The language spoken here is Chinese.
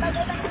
Takutnya.